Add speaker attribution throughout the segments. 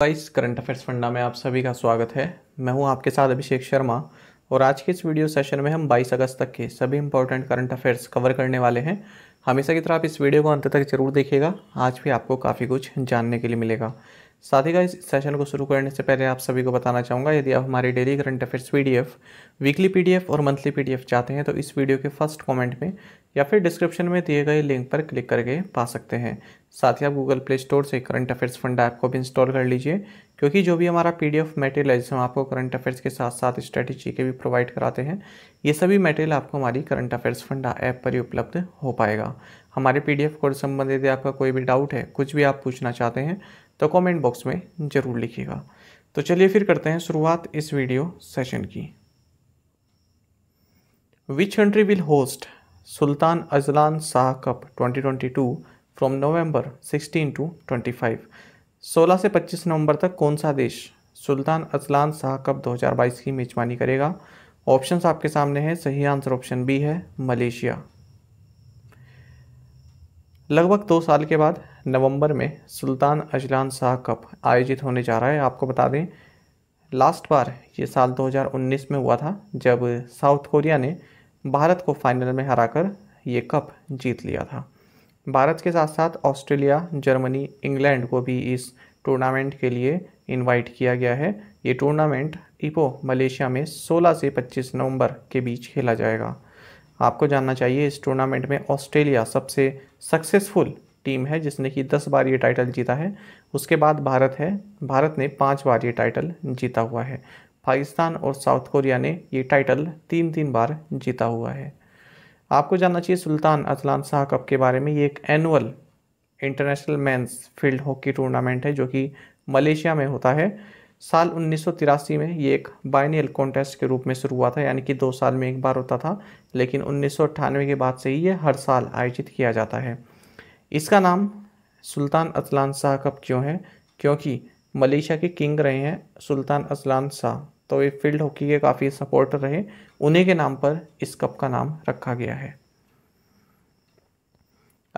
Speaker 1: Guys current affairs funda में आप सभी का स्वागत है। मैं हूँ आपके साथ अभिषेक शर्मा और आज के इस वीडियो सेशन में हम 22 अगस्त तक के सभी इंपॉर्टेंट करंट अफेयर्स कवर करने वाले हैं। हमेशा की तरह आप इस वीडियो को अंत तक ज़रूर देखिएगा। आज भी आपको काफ़ी कुछ जानने के लिए मिलेगा। साथ ही का इस सेशन को शुरू करने से पहले आप सभी को बताना चाहूँगा, यदि आप हमारी daily current affairs PDF weekly PDF और मंथली पीडीएफ चाहते हैं तो इस वीडियो के फ़र्स्ट कमेंट में या फिर डिस्क्रिप्शन में दिए गए लिंक पर क्लिक करके पा सकते हैं। साथ ही आप गूगल प्ले स्टोर से करंट अफेयर्स फंड ऐप को भी इंस्टॉल कर लीजिए, क्योंकि जो भी हमारा पीडीएफ मटेरियल है जिसमें आपको करंट अफेयर्स के साथ साथ स्ट्रेटेजी के भी प्रोवाइड कराते हैं, ये सभी मटेरियल आपको हमारी करंट अफेयर्स फंडा ऐप पर ही उपलब्ध हो पाएगा। हमारे पीडीएफ कोर्स संबंधित आपका कोई भी डाउट है, कुछ भी आप पूछना चाहते हैं तो कमेंट बॉक्स में ज़रूर लिखिएगा। तो चलिए फिर करते हैं शुरुआत इस वीडियो सेशन की। Which country will host Sultan Azlan Shah Cup 2022 from November 16 to 25 16 से 25 नवंबर तक कौन सा देश सुल्तान अजलान शाह कप 2022 की मेजबानी करेगा? ऑप्शंस आपके सामने हैं। सही आंसर ऑप्शन बी है मलेशिया। लगभग दो साल के बाद नवंबर में सुल्तान अजलान शाह कप आयोजित होने जा रहा है। आपको बता दें, लास्ट बार ये साल 2019 में हुआ था, जब साउथ कोरिया ने भारत को फाइनल में हराकर ये कप जीत लिया था। भारत के साथ साथ ऑस्ट्रेलिया, जर्मनी, इंग्लैंड को भी इस टूर्नामेंट के लिए इनवाइट किया गया है। ये टूर्नामेंट इपो मलेशिया में 16 से 25 नवंबर के बीच खेला जाएगा। आपको जानना चाहिए, इस टूर्नामेंट में ऑस्ट्रेलिया सबसे सक्सेसफुल टीम है, जिसने कि दस बार ये टाइटल जीता है। उसके बाद भारत है। भारत ने पाँच बार ये टाइटल जीता हुआ है। पाकिस्तान और साउथ कोरिया ने ये टाइटल तीन तीन बार जीता हुआ है। आपको जानना चाहिए, सुल्तान अजलान शाह कप के बारे में ये एक annual international men's field hockey tournament है, जो कि मलेशिया में होता है। साल उन्नीस सौ तिरासी में ये एक बाइनियल कॉन्टेस्ट के रूप में शुरू हुआ था, यानी कि दो साल में एक बार होता था, लेकिन उन्नीस सौ अट्ठानवे के बाद से ही ये हर साल आयोजित किया जाता है। इसका नाम सुल्तान असलान शाह कप क्यों है? क्योंकि मलेशिया के किंग रहे हैं सुल्तान असलान शाह तो ये फ़ील्ड हॉकी के काफ़ी सपोर्टर रहे, उन्हीं के नाम पर इस कप का नाम रखा गया है।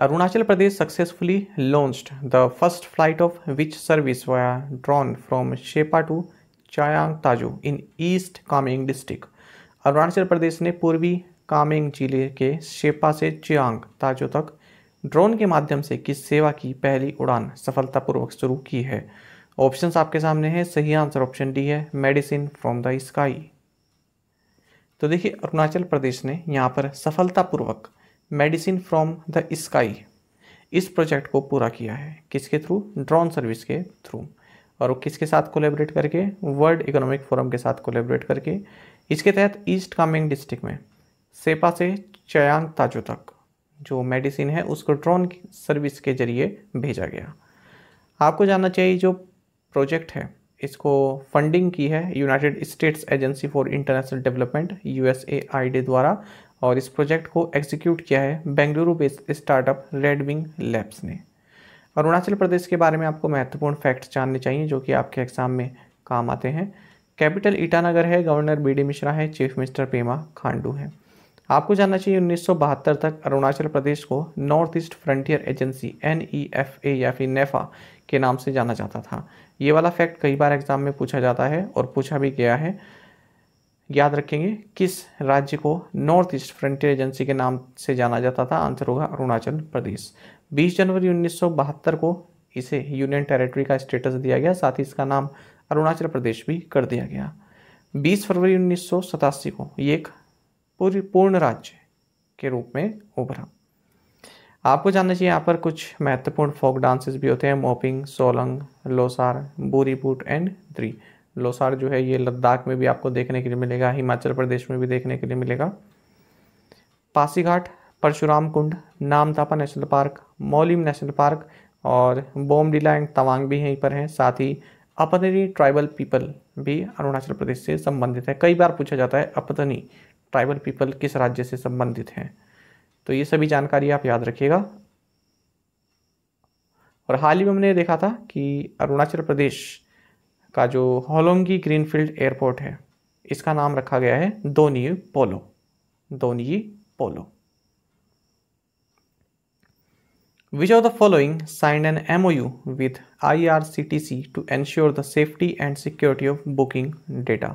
Speaker 1: Arunachal Pradesh successfully launched the first flight of which service via drone from Shepa to Chayang Taju in East Kameng district. Arunachal Pradesh ने पूर्वी कामेंग ज़िले के शेपा से चियांग ताजो तक ड्रोन के माध्यम से किस सेवा की पहली उड़ान सफलतापूर्वक शुरू की है? ऑप्शंस आपके सामने हैं। सही आंसर ऑप्शन डी है मेडिसिन फ्रॉम द स्काई तो देखिए, अरुणाचल प्रदेश ने यहाँ पर सफलतापूर्वक मेडिसिन फ्रॉम द स्काई। इस प्रोजेक्ट को पूरा किया है। किसके थ्रू? ड्रोन सर्विस के थ्रू। और वो किसके साथ कोलेबरेट करके? वर्ल्ड इकोनॉमिक फोरम के साथ कोलेबरेट करके। इसके तहत ईस्ट कामेंग डिस्ट्रिक्ट में। सेपा से चयांग ताजो तक। जो मेडिसिन है, उसको ड्रोन सर्विस के ज़रिए भेजा गया। आपको जानना चाहिए, जो प्रोजेक्ट है, इसको फंडिंग की है United States Agency for International Development U द्वारा। और इस प्रोजेक्ट को एग्जीक्यूट किया है Bengaluru based startup Redwing Labs ने। अरुणाचल प्रदेश के बारे में आपको महत्वपूर्ण फैक्ट्स जानने चाहिए, जो कि आपके एग्ज़ाम में काम आते हैं। कैपिटल ईटानगर है गवर्नर बी डी मिश्रा है चीफ मिनिस्टर पेमा खांडू है। आपको जानना चाहिए, उन्नीस सौ बहत्तर तक अरुणाचल प्रदेश को North East Frontier Agency N E F A या फिर नेफा के नाम से जाना जाता था। ये वाला फैक्ट कई बार एग्ज़ाम में पूछा जाता है और पूछा भी गया है। याद रखेंगे किस राज्य को नॉर्थ ईस्ट फ्रंटियर एजेंसी के नाम से जाना जाता था? आंसर होगा अरुणाचल प्रदेश। 20 जनवरी उन्नीस सौ बहत्तर को इसे यूनियन टेरिटरी का स्टेटस दिया गया, साथ ही इसका नाम अरुणाचल प्रदेश भी कर दिया गया। 20 फरवरी उन्नीस सौ सतासी को ये एक पूरी पूर्ण राज्य के रूप में उभरा। आपको जानना चाहिए, यहाँ पर कुछ महत्वपूर्ण फोक डांसेस भी होते हैं मोपिंग सोलंग लोसार बूरी बूट एंड द्री लोसार जो है ये लद्दाख में भी आपको देखने के लिए मिलेगा, हिमाचल प्रदेश में भी देखने के लिए मिलेगा। Pasighat, Parshuram Kund, Namdapha National Park, Mouling National Park और बोमडीला एंड तवांग भी यहीं पर हैं। साथ ही अपतनी ट्राइबल पीपल भी अरुणाचल प्रदेश से संबंधित है। कई बार पूछा जाता है अपतनी ट्राइबल पीपल किस राज्य से संबंधित हैं? तो ये सभी जानकारी आप याद रखिएगा। और हाल ही में हमने देखा था कि अरुणाचल प्रदेश का जो होलोंगी ग्रीनफील्ड एयरपोर्ट है, इसका नाम रखा गया है Donyi Polo. Donyi Polo. Which of the following signed an MOU with IRCTC to ensure the safety and security of booking data?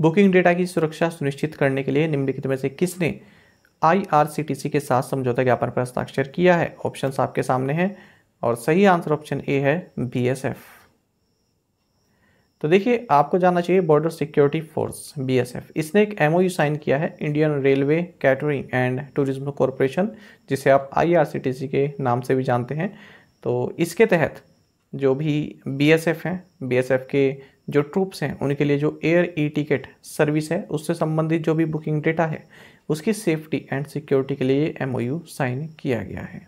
Speaker 1: Booking data की सुरक्षा सुनिश्चित करने के लिए निम्नलिखित में से किसने आईआरसीटीसी के साथ समझौता ज्ञापन पर हस्ताक्षर किया है? ऑप्शंस आपके सामने हैं और सही आंसर ऑप्शन ए है बीएसएफ तो देखिए, आपको जानना चाहिए बॉर्डर सिक्योरिटी फोर्स बीएसएफ इसने एक एमओयू साइन किया है Indian Railway Catering and Tourism Corporation जिसे आप आईआरसीटीसी के नाम से भी जानते हैं। तो इसके तहत जो भी बीएसएफ हैं बीएसएफ के जो ट्रूप्स हैं, उनके लिए जो एयर ई टिकट सर्विस है, उससे संबंधित जो भी बुकिंग डेटा है, उसकी सेफ्टी एंड सिक्योरिटी के लिए एमओयू साइन किया गया है।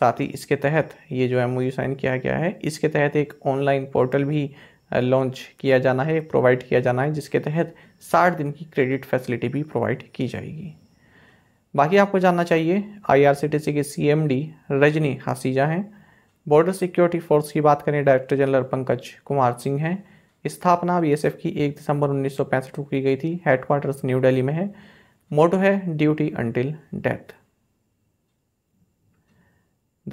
Speaker 1: साथ ही इसके तहत ये जो एमओयू साइन किया गया है, इसके तहत एक ऑनलाइन पोर्टल भी लॉन्च किया जाना है प्रोवाइड किया जाना है, जिसके तहत साठ दिन की क्रेडिट फैसिलिटी भी प्रोवाइड की जाएगी। बाकी आपको जानना चाहिए आईआरसीटीसी के सीएमडी रजनी हासीजा हैं। बॉर्डर सिक्योरिटी फोर्स की बात करें डायरेक्टर जनरल पंकज कुमार सिंह हैं। स्थापना बीएसएफ की एक दिसंबर उन्नीस सौ पैंसठ को की गई थी हेडक्वार्टर्स न्यू दिल्ली में है। मोटो है duty until death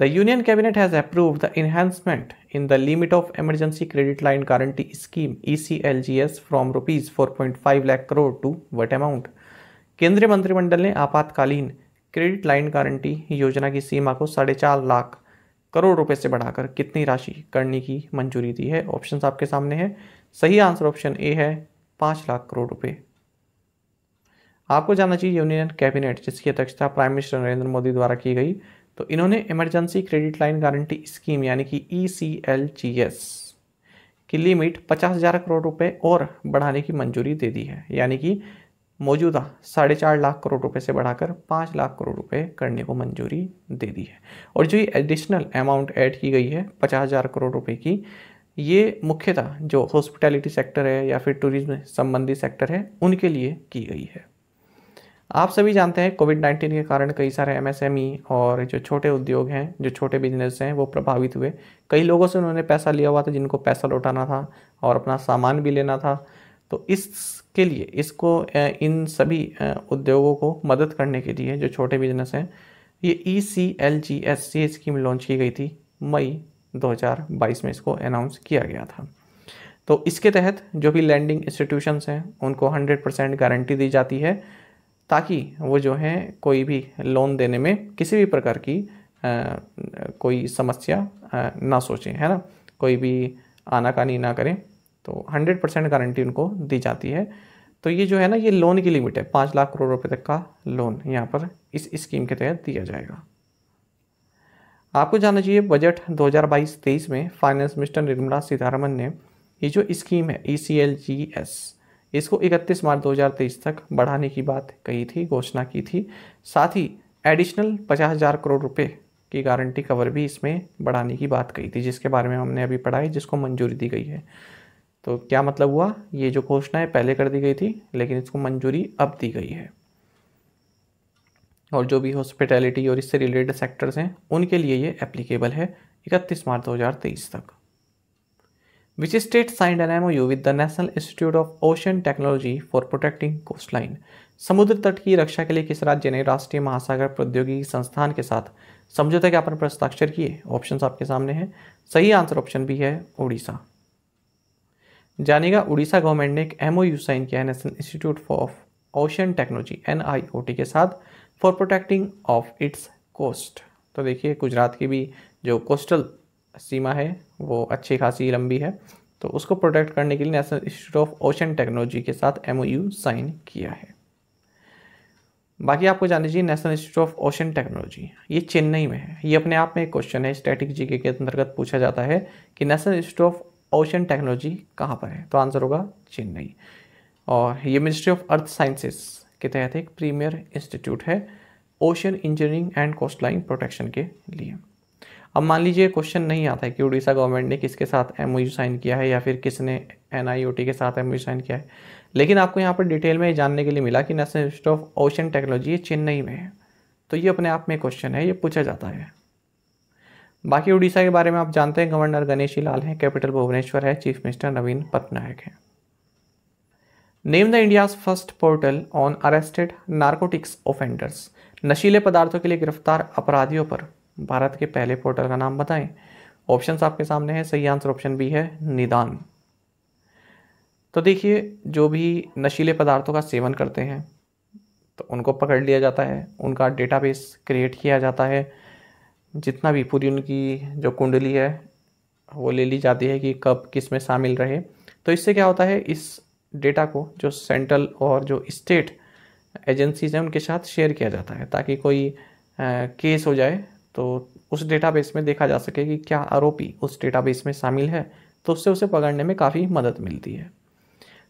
Speaker 1: The Union Cabinet has approved the enhancement in the limit of emergency credit line guarantee scheme ECLGS from rupees 4.5 lakh crore to what amount? केंद्रीय मंत्रिमंडल ने आपातकालीन क्रेडिट लाइन गारंटी योजना की सीमा को साढ़े चार लाख करोड़ रुपए से बढ़ाकर कितनी राशि करने की मंजूरी दी है? ऑप्शंस आपके सामने है। सही आंसर ऑप्शन ए है, पाँच लाख करोड़ रुपए। आपको जानना चाहिए यूनियन कैबिनेट जिसकी अध्यक्षता प्राइम मिनिस्टर नरेंद्र मोदी द्वारा की गई। तो इन्होंने emergency credit line guarantee scheme यानी कि E C L G S की लिमिट पचास हज़ार करोड़ रुपए और बढ़ाने की मंजूरी दे दी है। यानी कि मौजूदा साढ़े चार लाख करोड़ रुपए से बढ़ाकर पाँच लाख करोड़ रुपए करने को मंजूरी दे दी है। और जो ये एडिशनल अमाउंट ऐड की गई है, पचास हज़ार करोड़ रुपए की, ये मुख्यतः जो हॉस्पिटैलिटी सेक्टर है या फिर टूरिज़्म संबंधी सेक्टर है, उनके लिए की गई है। आप सभी जानते हैं कोविड नाइन्टीन के कारण कई सारे एमएसएमई और जो छोटे उद्योग हैं, जो छोटे बिज़नेस हैं, वो प्रभावित हुए। कई लोगों से उन्होंने पैसा लिया हुआ था जिनको पैसा लौटाना था और अपना सामान भी लेना था। तो इसके लिए, इसको इन सभी उद्योगों को मदद करने के लिए जो छोटे बिज़नेस हैं, ये E C L G S C scheme launch की गई थी मई 2022 में इसको अनाउंस किया गया था। तो इसके तहत जो भी लैंडिंग इंस्टीट्यूशंस हैं, उनको 100 परसेंट गारंटी दी जाती है ताकि वो जो है कोई भी लोन देने में किसी भी प्रकार की आ, कोई समस्या आ, ना सोचें है ना? कोई भी आनाकानी ना करें तो हंड्रेड परसेंट गारंटी उनको दी जाती है। तो ये जो है ना ये लोन की लिमिट है पाँच लाख करोड़ रुपए तक का लोन यहाँ पर इस स्कीम के तहत दिया जाएगा। आपको जानना चाहिए बजट 2022-23 में फाइनेंस मिनिस्टर निर्मला सीतारमन ने ये जो स्कीम है ई सी एल जी एस इसको 31 मार्च 2023 तक बढ़ाने की बात कही थी, घोषणा की थी। साथ ही एडिशनल पचास हज़ार करोड़ रुपए की गारंटी कवर भी इसमें बढ़ाने की बात कही थी, जिसके बारे में हमने अभी पढ़ाई जिसको मंजूरी दी गई है। तो क्या मतलब हुआ? ये जो घोषणा है पहले कर दी गई थी, लेकिन इसको मंजूरी अब दी गई है। और जो भी हॉस्पिटैलिटी और इससे रिलेटेड सेक्टर्स हैं, उनके लिए ये एप्लीकेबल है इकतीस मार्च 2023 तक। Which state signed an M U with the National Institute of Ocean Technology for protecting coastline समुद्र तट की रक्षा के लिए किस राज्य ने राष्ट्रीय महासागर प्रौद्योगिकी संस्थान के साथ समझौता ज्ञापन पर हस्ताक्षर किए? ऑप्शन आपके सामने हैं। सही आंसर ऑप्शन भी है उड़ीसा। जानेगा उड़ीसा गवर्नमेंट ने एक एमओयू साइन किया है National Institute of Ocean Technology N I O T के साथ for protecting of its coast तो देखिए, गुजरात की भी जो कोस्टल सीमा है, वो अच्छी खासी लंबी है तो उसको प्रोटेक्ट करने के लिए National Institute of Ocean Technology के साथ एम साइन किया है। बाकी आपको जान लीजिए National Institute of Ocean Technology ये चेन्नई में है। ये अपने आप में एक क्वेश्चन है स्टैटिक जीके के अंतर्गत पूछा जाता है कि National Institute of Ocean Technology कहाँ पर है तो आंसर होगा चेन्नई। और ये मिनिस्ट्री ऑफ़ अर्थ साइंसेस के तहत एक प्रीमियर इंस्टीट्यूट है ocean engineering and coastline protection के लिए। अब मान लीजिए क्वेश्चन नहीं आता है कि उड़ीसा गवर्नमेंट ने किसके साथ एमओयू साइन किया है या फिर किसने एन के साथ एमओयू साइन किया है। लेकिन आपको यहाँ पर डिटेल में जानने के लिए मिला कि National Institute of Ocean Technology Chennai में है। तो ये अपने आप में क्वेश्चन है, ये पूछा जाता है। बाकी उड़ीसा के बारे में आप जानते हैं, गवर्नर गणेशी लाल हैं, कैपिटल भुवनेश्वर है, चीफ मिनिस्टर नवीन पटनायक हैं। Name the India's first portal on arrested narcotics offenders नशीले पदार्थों के लिए गिरफ़्तार अपराधियों पर। भारत के पहले पोर्टल का नाम बताएँ। ऑप्शंस आपके सामने हैं सही आंसर ऑप्शन बी है निदान। तो देखिए जो भी नशीले पदार्थों का सेवन करते हैं तो उनको पकड़ लिया जाता है उनका डेटाबेस क्रिएट किया जाता है। जितना भी पूरी उनकी जो कुंडली है वो ले ली जाती है कि कब किसमें शामिल रहे। तो इससे क्या होता है इस डेटा को जो सेंट्रल और जो स्टेट एजेंसीज हैं उनके साथ शेयर किया जाता है ताकि कोई आ, केस हो जाए तो उस डेटाबेस में देखा जा सके कि क्या आरोपी उस डेटाबेस में शामिल है तो उससे उसे पकड़ने में काफ़ी मदद मिलती है।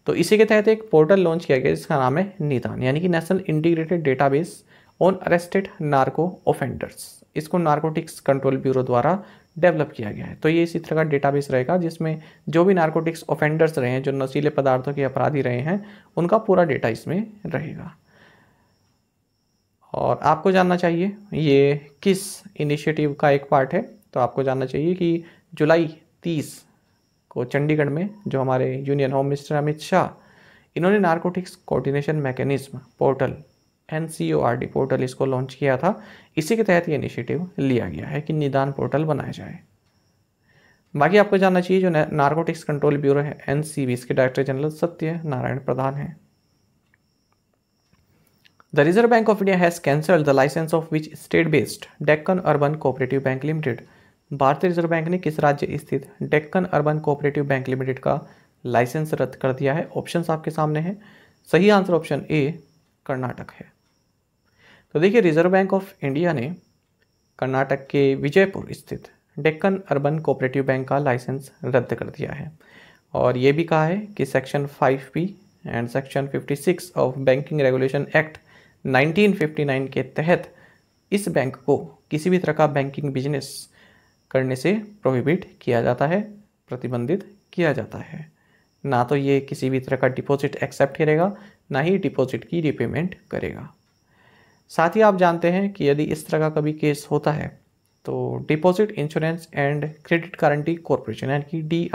Speaker 1: तो इसी के तहत एक पोर्टल लॉन्च किया गया, जिसका नाम है निदान यानी कि national integrated database on arrested narco offenders इसको नार्कोटिक्स कंट्रोल ब्यूरो द्वारा डेवलप किया गया है। तो ये इसी तरह का डेटाबेस रहेगा, जिसमें जो भी नार्कोटिक्स ऑफेंडर्स रहे हैं, जो नशीले पदार्थों के अपराधी रहे हैं, उनका पूरा डेटा इसमें रहेगा। और आपको जानना चाहिए, ये किस इनिशिएटिव का एक पार्ट है तो आपको जानना चाहिए कि जुलाई तीस को चंडीगढ़ में जो हमारे union home minister Amit Shah इन्होंने narcotics coordination mechanism portal N portal इसको लॉन्च किया था। इसी के तहत ये इनिशिएटिव लिया गया है कि निदान पोर्टल बनाया जाए। बाकी आपको जानना चाहिए, जो नारकोटिक्स कंट्रोल ब्यूरो है एन इसके डायरेक्टर जनरल सत्य नारायण प्रधान हैं। The Reserve Bank of India has cancelled the license of which state-based Deccan Urban Cooperative Bank Limited. भारतीय रिज़र्व बैंक ने किस राज्य स्थित Deccan Urban Cooperative Bank Limited का लाइसेंस रद्द कर दिया है? ऑप्शंस आपके सामने हैं। सही आंसर ऑप्शन ए कर्नाटक है। तो देखिए रिज़र्व बैंक ऑफ़ इंडिया ने कर्नाटक के विजयपुर स्थित डेक्कन अर्बन कोऑपरेटिव बैंक का लाइसेंस रद्द कर दिया है। और ये भी कहा है कि section 5 B and section 56 of Banking Regulation Act 1959 के तहत इस बैंक को किसी भी तरह का बैंकिंग बिज़नेस करने से प्रोहिबिट किया जाता है, प्रतिबंधित किया जाता है। ना तो ये किसी भी तरह का डिपॉजिट एक्सेप्ट करेगा, ना ही डिपॉजिट की रिपेमेंट करेगा। साथ ही आप जानते हैं कि यदि इस तरह का कभी केस होता है तो Deposit Insurance and Credit Guarantee Corporation यानी कि डी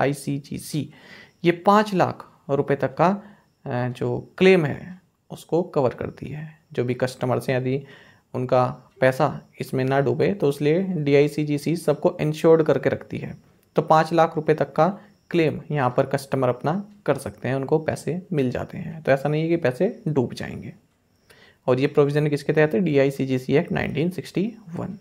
Speaker 1: ये पाँच लाख रुपए तक का जो क्लेम है, उसको कवर करती है। जो भी कस्टमर्स हैं, यदि उनका पैसा इसमें ना डूबे तो इसलिए डी आई सी जी सी सबको इंश्योर्ड करके रखती है। तो पाँच लाख रुपए तक का क्लेम यहाँ पर कस्टमर अपना कर सकते हैं, उनको पैसे मिल जाते हैं। तो ऐसा नहीं है कि पैसे डूब जाएँगे। और ये प्रोविज़न किसके तहत है? D I C G C act nineteen sixty one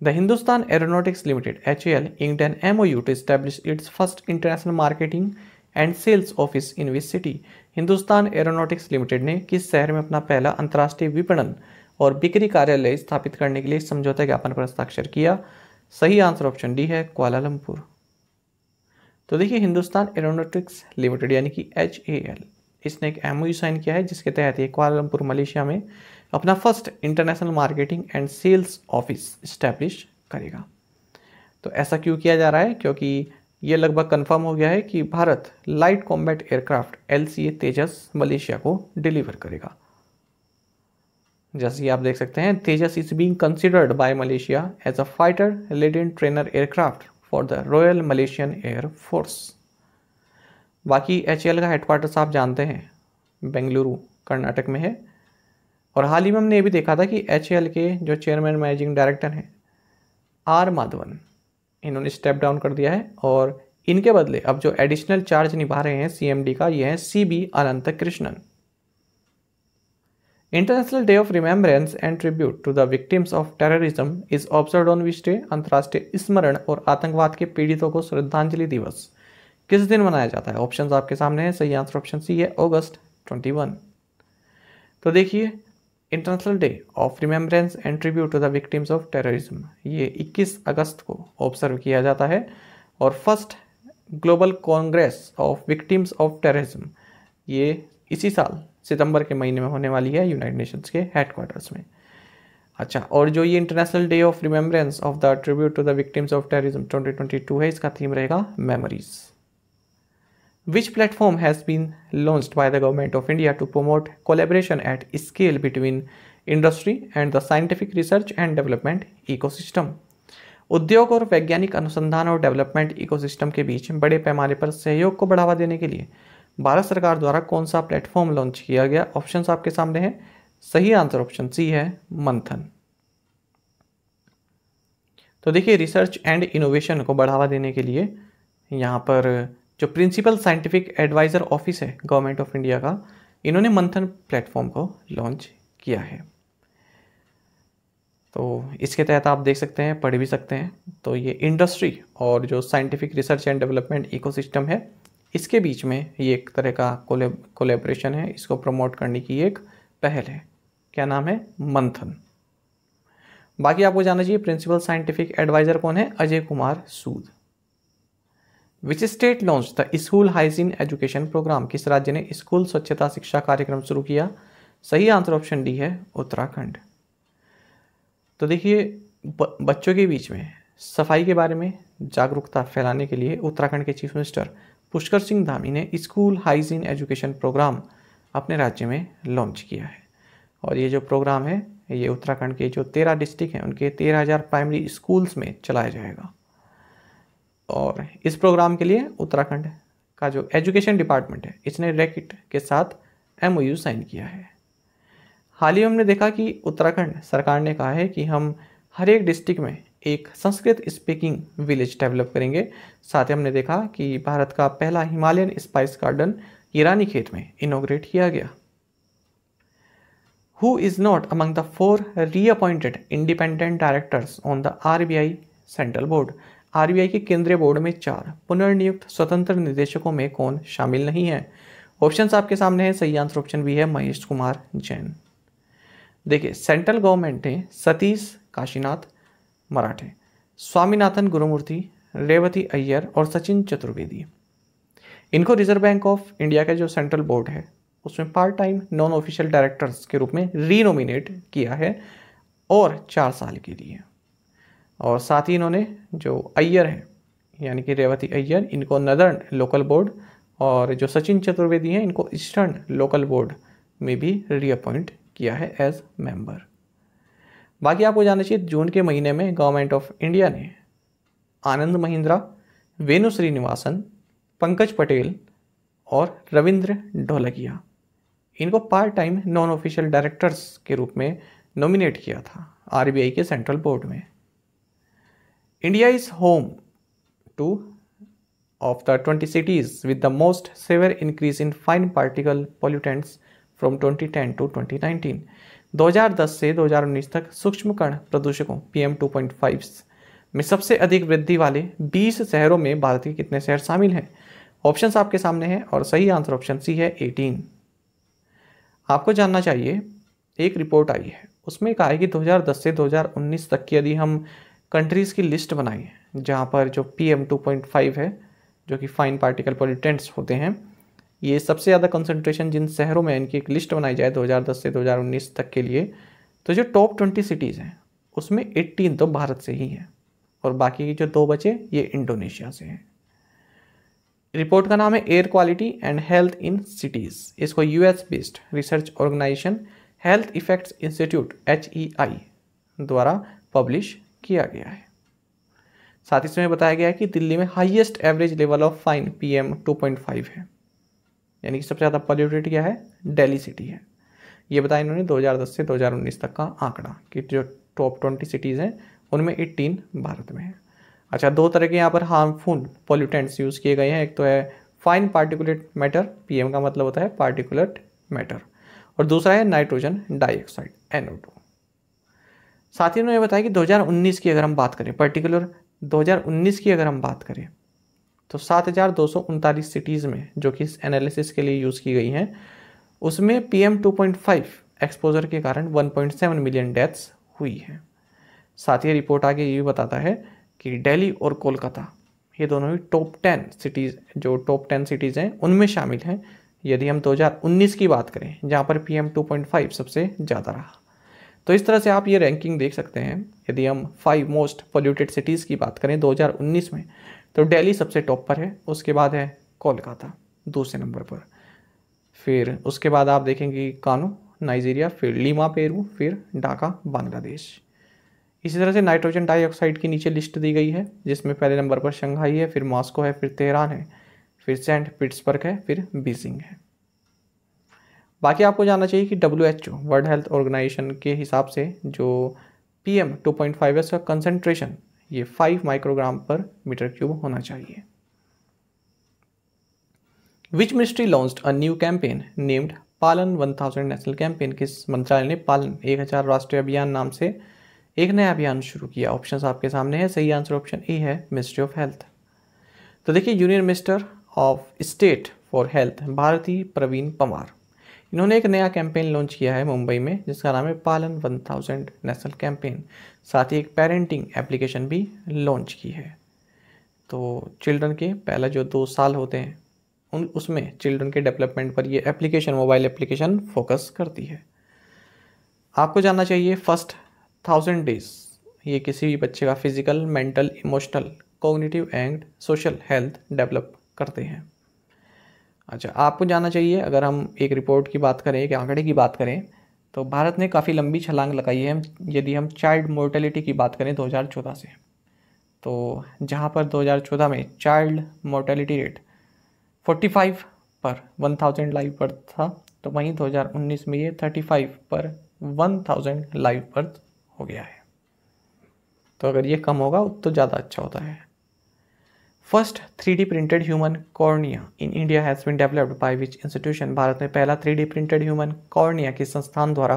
Speaker 1: the Hindustan Aeronautics Limited H L inked an M O U to establish its first international marketing and sales office in which city Hindustan Aeronautics Limited ने किस शहर में अपना पहला अंतर्राष्ट्रीय विपणन और बिक्री कार्यालय स्थापित करने के लिए समझौता ज्ञापन पर हस्ताक्षर किया? सही आंसर ऑप्शन डी है कुआलालंपुर तो देखिए, हिंदुस्तान एरोनॉटिक्स लिमिटेड यानी कि एच ए एल इसने एक एम साइन किया है जिसके तहत ये कुआलालंपुर मलेशिया में अपना first international marketing and sales office establish करेगा। तो ऐसा क्यों किया जा रहा है? क्योंकि ये लगभग कंफर्म हो गया है कि Bharat light combat aircraft LCA Tejas Malaysia को डिलीवर करेगा। जैसे आप देख सकते हैं, Tejas is being considered by Malaysia as a fighter lead in trainer aircraft for the royal Malaysian air force बाकी एचएल का हेडक्वार्टर्स आप जानते हैं, बेंगलुरु, कर्नाटक में है। और हाल ही में हमने ये भी देखा था कि एच के जो चेयरमैन मैनेजिंग डायरेक्टर हैं आर माधवन। इन्होंने स्टेप डाउन कर दिया है और इनके बदले अब जो एडिशनल चार्ज निभा रहे हैं सीएमडी का, ये है C B Ananth Krishnan international day of remembrance and tribute to the victims of terrorism is observe on which day अंतर्राष्ट्रीय स्मरण और आतंकवाद के पीड़ितों को श्रद्धांजलि दिवस। किस दिन मनाया जाता है? ऑप्शन आपके सामने है, सही आंसर ऑप्शन सी है अगस्त 21 तो देखिए international day of remembrance and tribute to the victims of terrorism ये 21 अगस्त को ऑब्ज़र्व किया जाता है और first global congress of victims of terrorism ये इसी साल सितंबर के महीने में होने वाली है यूनाइटेड नेशंस के हेडक्वार्टर्स में। अच्छा और जो ये international day of remembrance of the tribute to the victims of terrorism 2022 है, इसका थीम रहेगा memories Which platform has been launched by the Government of India to promote collaboration at scale between industry and the scientific research and development ecosystem? उद्योग और वैज्ञानिक अनुसंधान और development ecosystem के बीच बड़े पैमाने पर सहयोग को बढ़ावा देने के लिए भारत सरकार द्वारा कौन सा प्लेटफॉर्म लॉन्च किया गया ऑप्शन आपके सामने है सही आंसर ऑप्शन सी है मंथन तो देखिए रिसर्च एंड इनोवेशन को बढ़ावा देने के लिए यहाँ पर जो प्रिंसिपल साइंटिफिक एडवाइज़र ऑफ़िस है गवर्नमेंट ऑफ़ इंडिया का, इन्होंने मंथन प्लेटफॉर्म को लॉन्च किया है। तो इसके तहत आप देख सकते हैं, पढ़ भी सकते हैं। तो ये इंडस्ट्री और जो scientific research and development ecosystem है, इसके बीच में ये एक तरह का कोलेब्रेशन है। इसको प्रमोट करने की एक पहल है। क्या नाम है? मंथन। बाकी आपको जानना चाहिए प्रिंसिपल साइंटिफिक एडवाइजर कौन है? Ajay Kumar Sood. Which state launch the school hygiene education programme किस राज्य ने स्कूल स्वच्छता शिक्षा कार्यक्रम शुरू किया? सही आंसर ऑप्शन डी है उत्तराखंड। तो देखिए बच्चों के बीच में सफ़ाई के बारे में जागरूकता फैलाने के लिए उत्तराखंड के चीफ मिनिस्टर पुष्कर सिंह धामी ने स्कूल हाइजीन एजुकेशन प्रोग्राम अपने राज्य में लॉन्च किया है। और ये जो प्रोग्राम है, ये उत्तराखंड के जो तेरह डिस्ट्रिक्ट हैं, उनके तेरह हज़ार प्राइमरी स्कूल्स में चलाया जाएगा। और इस प्रोग्राम के लिए उत्तराखंड का जो एजुकेशन डिपार्टमेंट है, इसने रैकेट के साथ एम साइन किया है। हाल ही हमने देखा कि उत्तराखंड सरकार ने कहा है कि हम हर एक डिस्ट्रिक्ट में एक संस्कृत स्पीकिंग विलेज डेवलप करेंगे। साथ ही हमने देखा कि भारत का पहला हिमालयन स्पाइस गार्डन ईरानी खेत में इनोग्रेट किया गया। Who is not among the four reappointed independent directors on the RBI central board RBI के केंद्रीय बोर्ड में चार। पुनर्नियुक्त स्वतंत्र निदेशकों में कौन शामिल नहीं है? ऑप्शंस आपके सामने है। सही आंसर ऑप्शन भी है महेश कुमार जैन। देखिए, सेंट्रल गवर्नमेंट ने सतीश काशीनाथ मराठे, स्वामीनाथन गुरुमूर्ति, रेवती अय्यर और सचिन चतुर्वेदी। इनको रिज़र्व बैंक ऑफ़ इंडिया का जो सेंट्रल बोर्ड है, उसमें part time non official directors के रूप में रीनोमिनेट किया है और चार साल के लिए। और साथ ही इन्होंने जो अय्यर हैं, यानी कि रेवती अय्यर, इनको नदर्न लोकल बोर्ड और जो सचिन चतुर्वेदी हैं, इनको ईस्टर्न लोकल बोर्ड में भी रीअपॉइंट किया है एज मेंबर बाकी आपको जानना चाहिए, जून के महीने में गवर्नमेंट ऑफ़ इंडिया ने आनंद महिंद्रा, वेणु श्रीनिवासन, पंकज पटेल और रविंद्र ढोलकिया, इनको part time non official directors के रूप में नॉमिनेट किया था आरबीआई के सेंट्रल बोर्ड में। India is home to of the twenty cities with the most severe increase in fine particle pollutants from 2010 to 2019 2010 से 2019 तक सूक्ष्म कण प्रदूषकों पीएम 2.5 में सबसे अधिक वृद्धि वाले 20 शहरों में भारत के कितने शहर शामिल हैं? ऑप्शंस आपके सामने हैं और सही आंसर ऑप्शन सी है 18 आपको जानना चाहिए, एक रिपोर्ट आई है, उसमें कहा है कि 2010 से 2019 तक की यदि हम कंट्रीज़ की लिस्ट बनाई जहाँ पर जो P M two point five है, जो कि फाइन पार्टिकल पोलिटेंट्स होते हैं, ये सबसे ज़्यादा कंसंट्रेशन जिन शहरों में इनकी एक लिस्ट बनाई जाए 2010 से 2019 तक के लिए तो जो टॉप ट्वेंटी सिटीज़ हैं, उसमें एट्टीन तो भारत से ही हैं, और बाकी के जो दो बचे, ये इंडोनेशिया से हैं। रिपोर्ट का नाम है air quality and health in cities इसको US based research organisation Health Effects Institute HEI द्वारा पब्लिश किया गया है। साथ ही इसमें बताया गया है कि दिल्ली में highest average level of fine PM 2.5 है। यानी कि सबसे ज़्यादा पॉल्यूटेड क्या है? दिल्ली सिटी है। ये बताया इन्होंने 2010 से 2019 तक का आंकड़ा कि जो टॉप ट्वेंटी सिटीज़ हैं, उनमें एट्टीन भारत में है। अच्छा दो तरह के यहाँ पर हार्मफुल पॉल्यूटेंट्स यूज़ किए गए हैं। एक तो है फाइन पार्टिकुलेट मैटर पीएम का मतलब होता है पार्टिकुलेट मैटर और दूसरा है नाइट्रोजन डाइऑक्साइड एनओ साथ ही उन्होंने बताया कि 2019 की अगर हम बात करें पर्टिकुलर 2019 की अगर हम बात करें तो सात हज़ार दो सौ उनतालीस सिटीज़ में जो कि इस एनालिसिस के लिए यूज़ की गई हैं, उसमें P M two point five exposure के कारण one point seven million deaths हुई हैं। साथ ही रिपोर्ट आगे ये भी बताता है कि दिल्ली और कोलकाता ये दोनों ही टॉप टेन सिटीज़ जो टॉप टेन सिटीज़ हैं, उनमें शामिल हैं। यदि हम 2019 की बात करें, जहाँ पर P M two point five सबसे ज़्यादा रहा। तो इस तरह से आप ये रैंकिंग देख सकते हैं। यदि हम फाइव मोस्ट पोल्यूटेड सिटीज़ की बात करें 2019 में तो दिल्ली सबसे टॉप पर है, उसके बाद है कोलकाता, दूसरे नंबर पर। फिर उसके बाद आप देखेंगे कानू, नाइजीरिया, फिर लीमा, पेरू, फिर ढाका, बांग्लादेश। इसी तरह से नाइट्रोजन डाइऑक्साइड की नीचे लिस्ट दी गई है, जिसमें पहले नंबर पर शंघाई है, फिर मॉस्को है, फिर तेहरान है, फिर सेंट पिट्सबर्ग है, फिर बीजिंग है। बाकी आपको जानना चाहिए कि W H World Health Organisation के हिसाब से जो P M two point five s का कंसनट्रेशन ये five microgram per metre cube होना चाहिए। Which ministry launch a new campaign named Palan 1000 national campaign किस मंत्रालय ने पालन 1000 राष्ट्रीय अभियान नाम से एक नया अभियान शुरू किया? ऑप्शंस आपके सामने है, सही आंसर ऑप्शन ए है मिनिस्ट्री ऑफ़ हेल्थ तो देखिए union minister of state for health Bharati Pravin Pawar. इन्होंने एक नया कैंपेन लॉन्च किया है मुंबई में, जिसका नाम है पालन वन थाउज़ेंड नेशनल कैंपेन साथ ही एक पेरेंटिंग एप्लीकेशन भी लॉन्च की है। तो चिल्ड्रन के पहला जो दो साल होते हैं, उन, उसमें चिल्ड्रन के डेवलपमेंट पर ये एप्लीकेशन मोबाइल एप्लीकेशन फोकस करती है। आपको जानना चाहिए फ़र्स्ट थाउज़ेंड डेज़ ये किसी भी बच्चे का physical mental emotional cognitive and social health develop करते हैं। अच्छा आपको जाना चाहिए, अगर हम एक रिपोर्ट की बात करें, एक आंकड़े की बात करें तो भारत ने काफ़ी लंबी छलांग लगाई है। यदि हम चाइल्ड मोर्टेलिटी की बात करें 2014 से तो जहाँ पर 2014 में चाइल्ड मोर्टेलिटी रेट 45 पर 1000 लाइव बर्थ था तो वहीं 2019 में ये 35 पर 1000 लाइव बर्थ हो गया है। तो अगर ये कम होगा तो ज़्यादा अच्छा होता है। First three printed human cornea in India has been developed by which institution. Bharat में पहला थ्री प्रिंटेड ह्यूमन कॉर्निया किस संस्थान द्वारा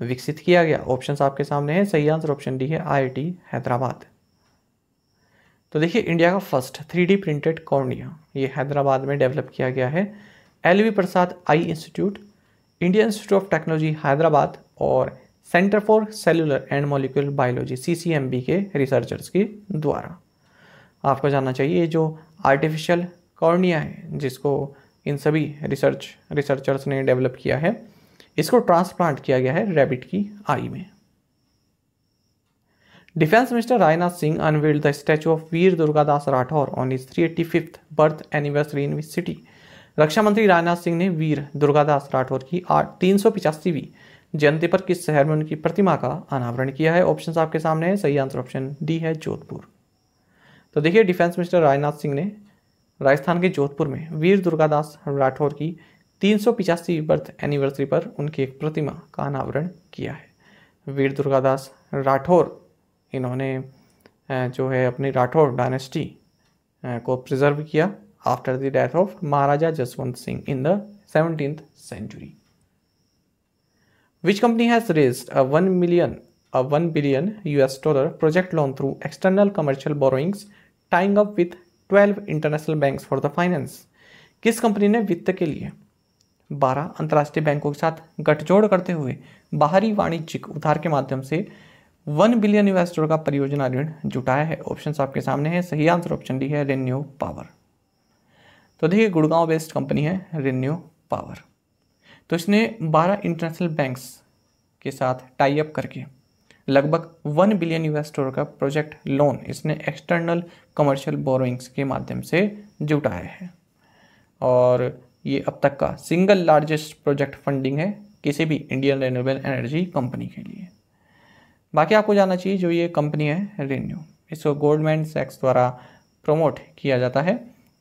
Speaker 1: विकसित किया गया। ऑप्शंस आपके सामने है। सही आंसर ऑप्शन डी है आईआईटी हैदराबाद। तो देखिए, इंडिया का फ़र्स्ट थ्री प्रिंटेड कॉर्निया, ये हैदराबाद में डेवलप किया गया है। LV Prasad eye institute, Indian institute of technology Hyderabad और centre for cellular and molecular biology CCMB के रिसर्चर्स के द्वारा। आपको जानना चाहिए जो आर्टिफिशियल कॉर्निया है, जिसको इन सभी रिसर्च रिसर्चर्स ने डेवलप किया है, इसको ट्रांसप्लांट किया गया है रैबिट की आई में। Defence minister Rajnath Singh unveiled the statue of Veer Durgadas Rathore on his three eighty fifth birth anniversary in which city रक्षा मंत्री राजनाथ सिंह ने वीर दुर्गादास राठौर की तीन सौ पिचासीवीं जयंती पर किस शहर में उनकी प्रतिमा का अनावरण किया है? ऑप्शन आपके सामने है, सही आंसर ऑप्शन डी है जोधपुर। तो देखिए, डिफेंस मिनिस्टर राजनाथ सिंह ने राजस्थान के जोधपुर में वीर दुर्गादास राठौर की तीन बर्थ एनिवर्सरी पर उनकी एक प्रतिमा का अनावरण किया है। वीर दुर्गादास राठौर, इन्होंने जो है अपनी राठौर डायनेस्टी को प्रिजर्व किया after the death of Maharaja Jaswant Singh in the seventeen century which company has raised a one million a one billion US dollar project loan through external commercial borrowings tying up with 12 international banks for the finance किस company ने वित्त के लिए 12 अंतर्राष्ट्रीय बैंकों के साथ गठजोड़ करते हुए बाहरी वाणिज्यिक उधार के माध्यम से वन बिलियन इन्वेस्टर का परियोजना ऋण जुटाया है? ऑप्शन आपके सामने है। सही आंसर ऑप्शन डी है रेन्यू पावर तो देखिए, गुड़गांव बेस्ड कंपनी है रेन्यू पावर तो इसने 12 इंटरनेशनल बैंक्स के साथ टाई अप करके लगभग वन बिलियन यूएस डॉलर का प्रोजेक्ट लोन इसने एक्सटर्नल कमर्शियल बोरोइंग्स के माध्यम से जुटाया है। और ये अब तक का सिंगल लार्जेस्ट प्रोजेक्ट फंडिंग है किसी भी इंडियन रेन्यूएबल एनर्जी कंपनी के लिए। बाकी आपको जानना चाहिए जो ये कंपनी है रेन्यू इसको गोल्डमैन सैक्स द्वारा प्रमोट किया जाता है।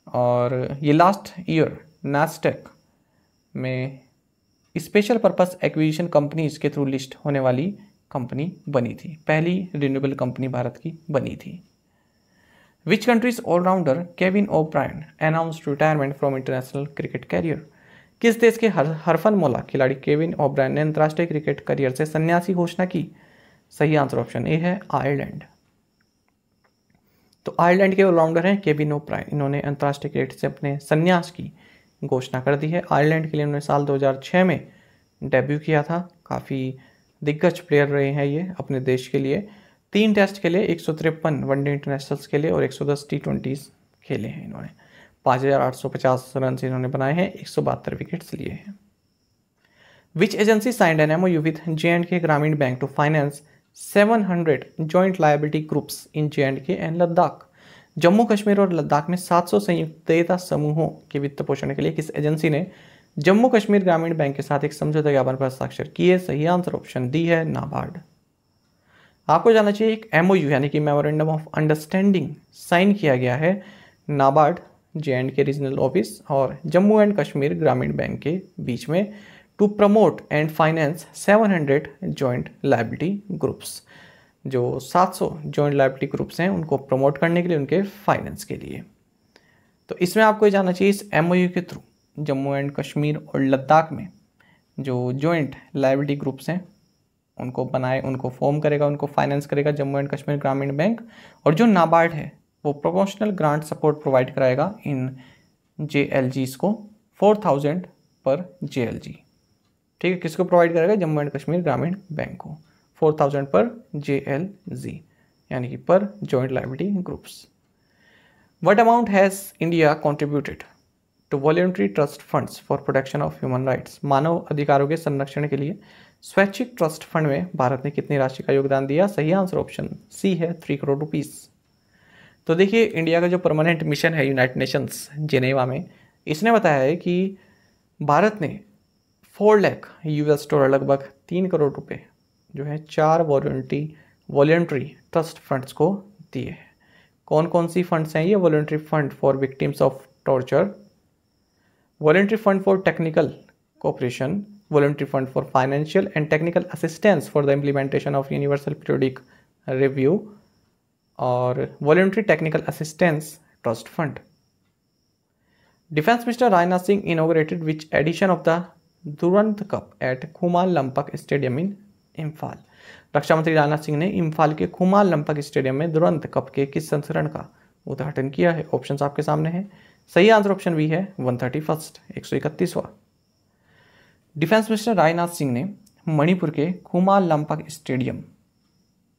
Speaker 1: और ये लास्ट ईयर नास्टेक में स्पेशल पर्पस एक्विजिशन कंपनीज़ के थ्रू लिस्ट होने वाली कंपनी बनी थी। पहली रिन्यूएबल कंपनी भारत की बनी थी। Which countries allrounder Kevin O'Brien announce retirement from international cricket career किस देश के हर, हरफन मोला खिलाड़ी केविन ओब्रायन ने अंतर्राष्ट्रीय क्रिकेट करियर से संन्यासी घोषणा की? सही आंसर ऑप्शन ए है आयरलैंड तो आयरलैंड के ऑलराउंडर हैं केविन ओब्रायन इन्होंने अंतर्राष्ट्रीय क्रिकेट से अपने संन्यास की घोषणा कर दी है। आयरलैंड के लिए उन्होंने साल 2006 में डेब्यू किया था। काफ़ी दिग्गज प्लेयर रहे हैं ये अपने देश के लिए। तीन टेस्ट खेले, एक सौ तिरपन वनडे इंटरनेशनल्स खेले और एक सौ दस टी ट्वेंटीज खेले हैं इन्होंने। पाँच हज़ार आठ सौ पचास रन इन्होंने बनाए हैं, एक सौ बहत्तर विकेट्स लिए हैं। Which agency signed an M O U with J and K Gramin bank to finance seven hundred joint liability groups in J and K and Ladakh Jammu Kashmir और लद्दाख में 700 संयुक्त देयता समूहों के वित्त पोषण के लिए किस एजेंसी ने जम्मू कश्मीर ग्रामीण बैंक के साथ एक समझौता ज्ञापन पर हस्ताक्षर किए। सही आंसर ऑप्शन डी है नाबार्ड। आपको जानना चाहिए, एक एमओयू यानी कि मेमोरेंडम ऑफ़ अंडरस्टैंडिंग साइन किया गया है NABARD J and K regional office और जम्मू एंड कश्मीर ग्रामीण बैंक के बीच में to promote and finance 700 joint liability groups जो 700 जॉइंट लाइबिलिटी ग्रुप्स हैं, उनको प्रमोट करने के लिए, उनके फाइनेंस के लिए। तो इसमें आपको जानना चाहिए, इस एमओयू के थ्रू जम्मू एंड कश्मीर और लद्दाख में जो जॉइंट लाइबिलिटी ग्रुप्स हैं, उनको बनाए, उनको फॉर्म करेगा, उनको फाइनेंस करेगा जम्मू एंड कश्मीर ग्रामीण बैंक। और जो नाबार्ड है, वो प्रोपोर्शनल ग्रांट सपोर्ट प्रोवाइड कराएगा इन जे एल जीज को फोर थाउज़ेंड पर जे एल जी ठीक है, किसको प्रोवाइड करेगा? जम्मू एंड कश्मीर ग्रामीण बैंक को। फोर थाउज़ेंड पर जे एल जी यानी कि पर joint liability groups what amount has India contributed to voluntary trust funds for protection of human rights मानव अधिकारों के संरक्षण के लिए स्वैच्छिक ट्रस्ट फंड में भारत ने कितनी राशि का योगदान दिया? सही आंसर ऑप्शन सी है थ्री करोड़ रुपीस तो देखिए इंडिया का जो परमानेंट मिशन है यूनाइटेड नेशंस जेनेवा में, इसने बताया है कि भारत ने फोर लैख यूएस डॉलर लगभग तीन करोड़ रुपए जो है, चार वॉलेंट्री वॉलेंट्री ट्रस्ट फंड्स को दिए हैं। कौन कौन सी फंड्स हैं ये? Voluntary fund for victims of torture voluntary fund for technical cooperation voluntary fund for financial and technical assistance for the implementation of universal periodic review और voluntary technical assistance trust fund defence minister Rajnath Singh inaugurated which edition of the Durand cup at Khuman Lampak stadium in Imphal रक्षा मंत्री राजनाथ सिंह ने इम्फाल के खुमाल Lampak stadium में दुरंत cup के किस संस्करण का उद्घाटन किया है ऑप्शंस आपके सामने हैं सही आंसर ऑप्शन बी है वन थर्टी फ़र्स्ट, एक सौ इकतीसवा। डिफेंस मिनिस्टर राजनाथ सिंह ने मणिपुर के कुमार लंपक स्टेडियम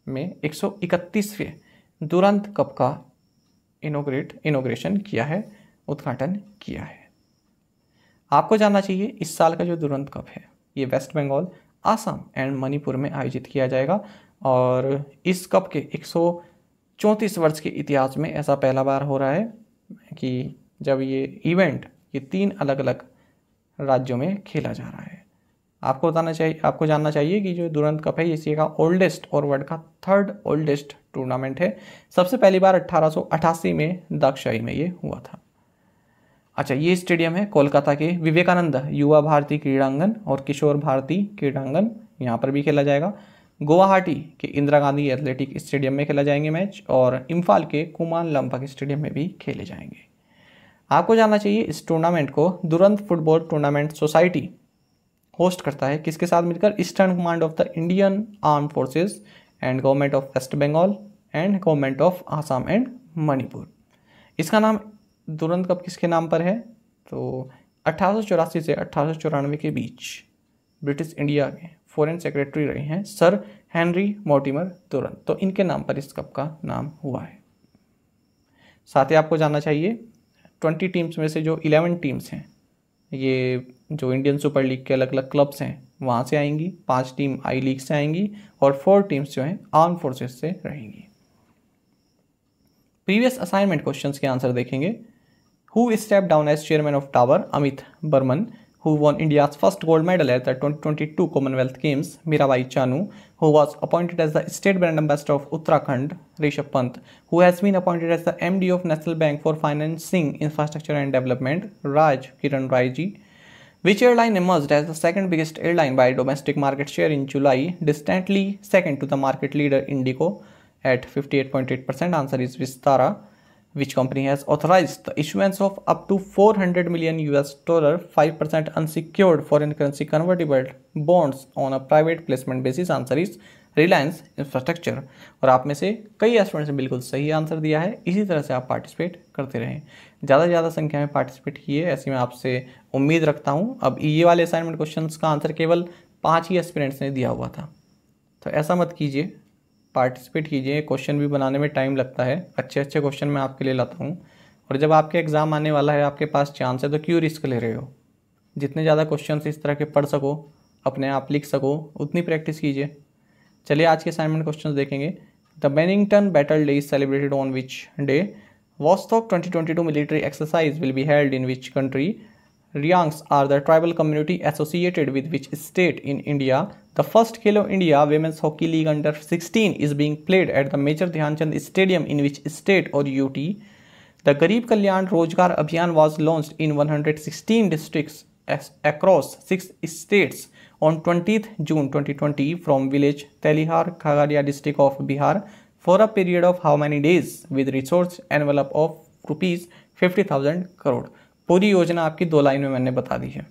Speaker 1: में 131वें दुरंत कप का इनोग्रेट, इनोग्रेशन किया है, उद्घाटन किया है। आपको जानना चाहिए, इस साल का जो दुरंत कप है, ये वेस्ट बंगाल, आसाम एंड मणिपुर में आयोजित किया जाएगा और इस कप के एक सौ चौंतीस वर्ष के इतिहास में ऐसा पहला बार हो रहा है कि जब ये इवेंट ये तीन अलग अलग राज्यों में खेला जा रहा है। आपको बताना चाहिए, आपको जानना चाहिए कि जो दुरंत कप है एशिया का ओल्डेस्ट और वर्ल्ड का थर्ड ओल्डेस्ट टूर्नामेंट है। सबसे पहली बार अट्ठारह में दक्षाई में ये हुआ था। अच्छा ये स्टेडियम है कोलकाता के विवेकानंद युवा भारती क्रीड़ांगन और किशोर भारती क्रीड़ांगन, यहाँ पर भी खेला जाएगा। गुवाहाटी के इंदिरा गांधी एथलेटिक स्टेडियम में खेला जाएँगे मैच और इम्फाल के कुमान लंपक स्टेडियम में भी खेले जाएँगे। आपको जानना चाहिए इस टूर्नामेंट को Durand football tournament society host करता है, किसके साथ मिलकर? Eastern command of the Indian arm forces and government of West Bengal and government of Assam and Manipur इसका नाम दुरंत कप किसके नाम पर है? तो अठारह से अठारह सौ चौरानवे के बीच ब्रिटिश इंडिया के फॉरेन सेक्रेटरी रहे हैं सर हेनरी मोटिमर दुरंत तो इनके नाम पर इस कप का नाम हुआ है। साथ ही आपको जानना चाहिए ट्वेंटी टीम्स में से जो इलेवन टीम्स हैं, ये जो इंडियन सुपर लीग के अलग अलग क्लब्स हैं, वहाँ से आएँगी, पाँच टीम आई लीग से आएँगी और फोर टीम्स जो हैं आर्म फोर्सेस से रहेंगी। प्रीवियस असाइनमेंट क्वेश्चंस के आंसर देखेंगे। Who step down as chairman of Dabur Amit Burman. Who won India's first gold medal at the 2022 Commonwealth Games, Mirabai Chanu, who was appointed as the State Brand Ambassador of Uttarakhand, Rishabh Pant, who has been appointed as the MD of National Bank for Financing Infrastructure and Development, Raj Kiran Raiji, which airline emerged as the second biggest airline by domestic market share in July, distantly second to the market leader Indigo at 58.8%. Answer is Vistara which company has authorized the issuance of up to 400 million US dollar 5% unsecured foreign currency convertible bonds on a private placement basis, answer is Reliance infrastructure और आप में से कई students ने बिल्कुल सही answer दिया है। इसी तरह से आप पार्टिसिपेट करते रहें। ज़्यादा से ज़्यादा संख्या में पार्टिसिपेट किए, ऐसी मैं आपसे उम्मीद रखता हूँ। अब ये वाले असाइनमेंट क्वेश्चंस का आंसर केवल पाँच ही एस्पिरेंट्स ने दिया हुआ था। तो ऐसा मत कीजिए। पार्टिसिपेट कीजिए, क्वेश्चन भी बनाने में टाइम लगता है। अच्छे अच्छे क्वेश्चन मैं आपके लिए लाता हूँ। और जब आपके एग्ज़ाम आने वाला है, आपके पास चांस है तो क्यों रिस्क ले रहे हो? जितने ज़्यादा क्वेश्चन इस तरह के पढ़ सको, अपने आप लिख सको, उतनी प्रैक्टिस कीजिए। चलिए, आज के असाइनमेंट क्वेश्चन देखेंगे। The Bennington battle day is celebrated on which day Vostok 2022 military exercise will be held in which country Riyangs are the tribal community associated with which state in India. The first Khelo India Women's Hockey League under 16 is being played at the Major Dhyanchand Stadium in which state or UT. The Garib Kalyan Rozgar Abhiyan was launched in 116 districts across 6 states on 20th June 2020 from village Telihar, Khagaria district of Bihar for a period of how many days with resource envelope of rupees 50,000 crore. पूरी योजना आपकी दो line में मैंने बता दी है।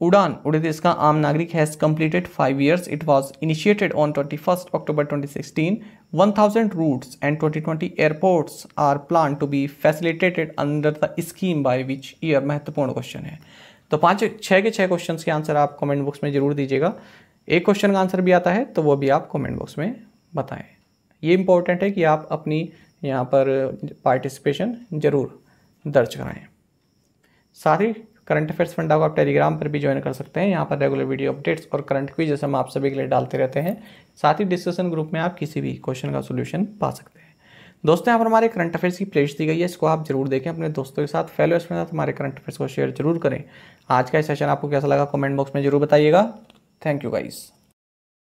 Speaker 1: उड़ान, उड़े का आम नागरिक has completed five years it was initiated on 21st October 2016 1000 routes and 2020 airports are plan to be facilitated under the scheme by which year महत्वपूर्ण क्वेश्चन है। तो पाँच छः के छः क्वेश्चन के आंसर आप कमेंट बॉक्स में ज़रूर दीजिएगा। एक क्वेश्चन का आंसर भी आता है तो वो भी आप कमेंट बॉक्स में बताएँ। ये इंपॉर्टेंट है कि आप अपनी यहाँ पर पार्टिसिपेशन ज़रूर दर्ज कराएँ। साथ ही करंट अफेयर्स फंडा को आप टेलीग्राम पर भी ज्वाइन कर सकते हैं। यहाँ पर रेगुलर वीडियो अपडेट्स और करंट क्विज जैसे हम आप सभी के लिए डालते रहते हैं। साथ ही डिस्कशन ग्रुप में आप किसी भी क्वेश्चन का सोल्यूशन पा सकते हैं। दोस्तों, यहाँ पर हमारे करंट अफेयर्स की प्लेलिस्ट दी गई है। इसको आप ज़रूर देखें अपने दोस्तों के साथ। फैलोअर्स के साथ हमारे करंट अफेयर्स को शेयर ज़रूर करें। आज का सेशन आपको कैसा लगा? कमेंट बॉक्स में ज़रूर बताइएगा। Thank you guys